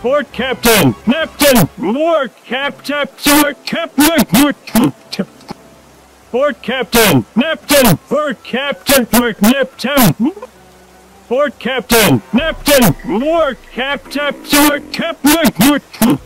Port Captain, Neptune, more Captain, Captain, Port Captain, Neptune, Port Captain, Port Neptune. Port Captain, Captain! more Captain, Captain,